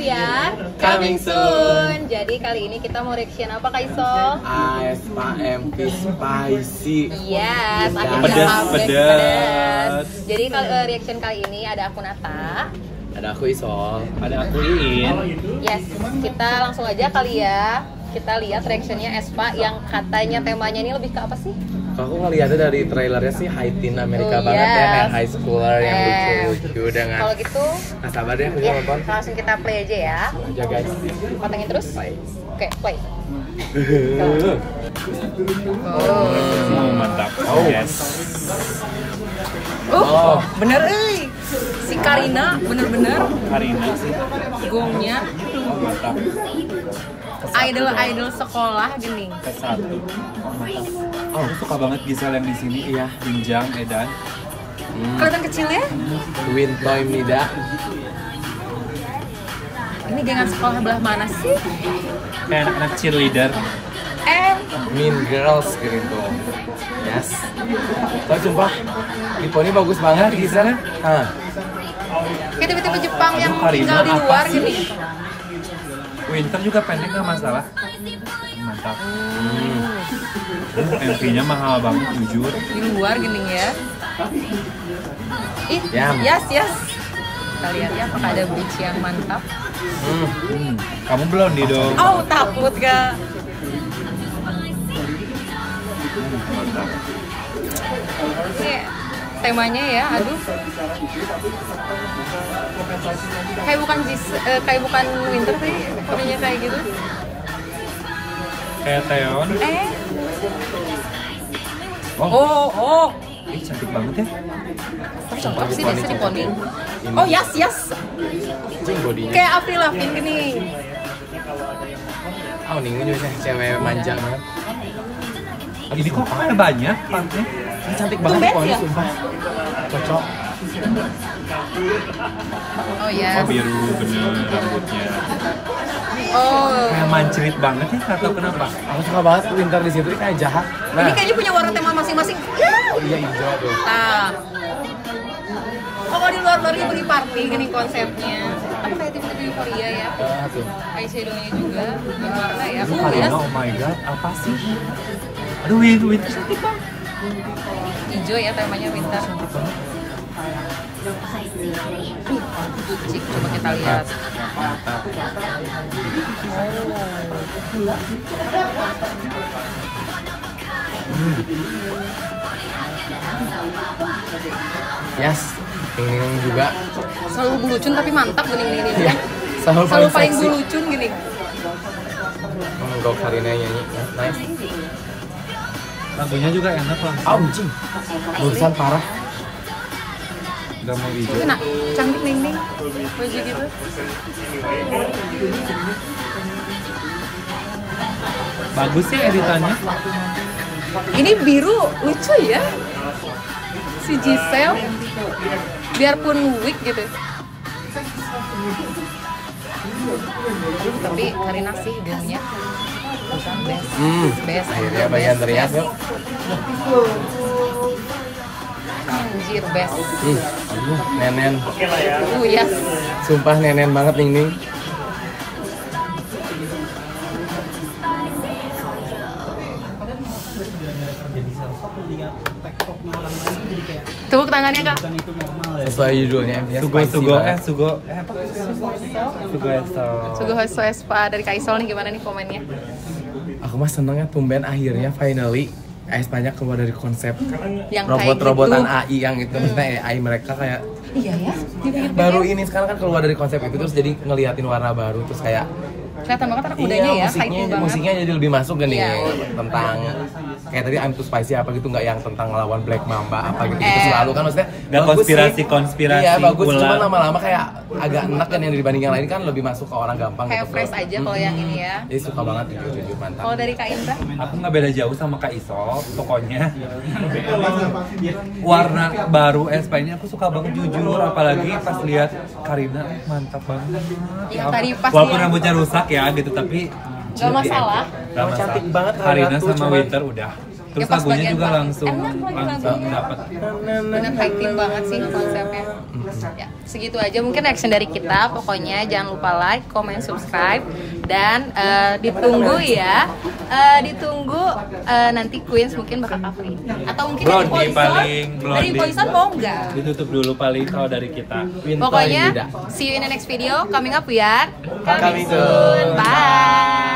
Sofian Coming soon. Jadi kali ini kita mau reaction apa Kak Isol? Aespa MP Spicy. Yes, akhirnya Pedas, pedas. Jadi kali eh, reaction kali ini ada aku Nata. Ada aku Isol. Ada aku Iin. Yes, kita langsung aja kali ya. Kita lihat reactionnya Espa yang katanya temanya ini lebih ke apa sih? Kalau aku ngeliatnya dari trailernya sih high teen Amerika Oh, banget ya, yes. kayak high schooler yang Eh, lucu-lucu dengan. Kalau gitu, Nah sabar deh aku ya nonton. langsung kita play aja ya. Aja guys. Patengin terus. Bye. Oke, play. Oh, mantap. Oh. Yes. Oh, bener eh. Si Karina bener-bener Karina sih. gongnya Mantap. Idol-idol sekolah gini. Ke satu. Oh, aku suka banget Gisel yang di sini. Iya. Binjang, Edan. Hmm. Kelihatan kecilnya? Twin Toy Nida. Ini gengan sekolah belah mana sih? Kayak anak-anak cheerleader. Eh, Mean Girls gitu. Yes. Tapi sumpah, Ipo ini bagus banget Gisel. Ah, kayak tipe-tipe Jepang yang tinggal di luar sih? gini. Winter juga pendek nggak masalah. Mantap. hmm. MP-nya mahal banget jujur. Di luar gini ya. Ih, Yum. yes, yes. Kita lihat ya apakah ada bridge yang mantap. Hmm. Hmm. Kamu belum di dong. Oh, takut gak? Mantap. Ini temanya ya, aduh. Kayak bukan jis, eh, kayak bukan winter sih, punya kayak gitu. Kayak Teon. Eh, Oh, oh, oh. Ih, cantik banget ya. Tapi sih biasa di poni. Oh, yes, yes. Kayak Avril Lavigne gini. Oh, nih juga cewek manja banget. Ini kok ada banyak partnya? Ini cantik banget ini ya? sumpah. Cocok. Oh, yes. Oh biru bener rambutnya. Oh. Kayak mancerit banget ya, nggak tahu kenapa. Aku suka banget Winter di situ ini kayak jahat. Nah, Ini kayaknya punya warna tema masing-masing. Ya. oh iya hijau tuh. Nah. Oh, kalau di luar-luar ini beli party gini konsepnya. Apa kayak tipe-tipe euforia ya? Ah, tuh. Eyeshadownya juga berwarna ya. Itu Oh, yes. oh my god, apa sih? Aduh, Win, Win, cantik banget. Hijau ya temanya winter. Cik, coba kita lihat. Yes. Ini juga Selalu bulucun tapi mantap gini gini. Iya, selalu Selalu paling paling bulucun gini. Hmm, Go Karina nyanyi. Nice. Lagunya juga enak langsung. Anjing. Barusan parah. Udah mau hijau. Kena cantik ning ning. Baju gitu. Bagus ya editannya. Ini biru lucu ya. Si Giselle biarpun weak gitu. Tapi Karina sih hidungnya best. Hmm. Best. Akhirnya bagian teriak yuk. Anjir best. Hmm. Aduh, nenen. Uh yes. Sumpah nenen banget Ning Ning. Tepuk tangannya kak. Sesuai judulnya ya, Sugo, Sugo, eh. Sugo, eh apa? Sugo Eso. Sugo Espa dari Kaisol nih gimana nih komennya? Aku mah seneng ya tumben akhirnya finally Aespanya keluar dari konsep Yang robot-robotan kayak AI yang itu maksudnya AI mereka kayak gitu. Iya ya. Baru ini sekarang kan keluar dari konsep itu terus jadi ngeliatin warna baru terus kayak Kelihatan banget anak mudanya iya ya. musiknya banget. musiknya jadi lebih masuk kan nih Iya. tentang kayak tadi I'm too spicy apa gitu nggak yang tentang ngelawan Black Mamba apa gitu gitu Eh. selalu kan maksudnya Nggak bagus sih. konspirasi-konspirasi iya bagus cuma lama-lama kayak agak enak kan yang dibanding yang lain kan lebih masuk ke orang gampang Kayak gitu. fresh aja kalau yang ini ya. jadi suka banget jujur jujur mantap Kalau dari Kak Indra? Aku nggak beda jauh sama Kak Isol, pokoknya warna baru SP ini aku suka banget jujur, apalagi pas lihat Karina mantap banget. Yang tadi pas Walaupun rambutnya rusak ya gitu, tapi Gak masalah. Gak Oh, cantik masalah. banget tuh, sama cuman- Winter udah Terus Ya, lagunya bagian juga part- langsung enak lagi langsung dapat. bener fighting banget sih konsepnya. Ya segitu aja mungkin reaction dari kita. Pokoknya jangan lupa like comment subscribe. Dan eh, ditunggu ya. Eh, ditunggu eh, nanti Queens mungkin bakal cover ini atau mungkin dari Blondie Poison paling, dari. Poison mau nggak? Ditutup dulu paling kalau dari kita. Pokoknya see you in the next video. Coming up ya Coming soon. soon. bye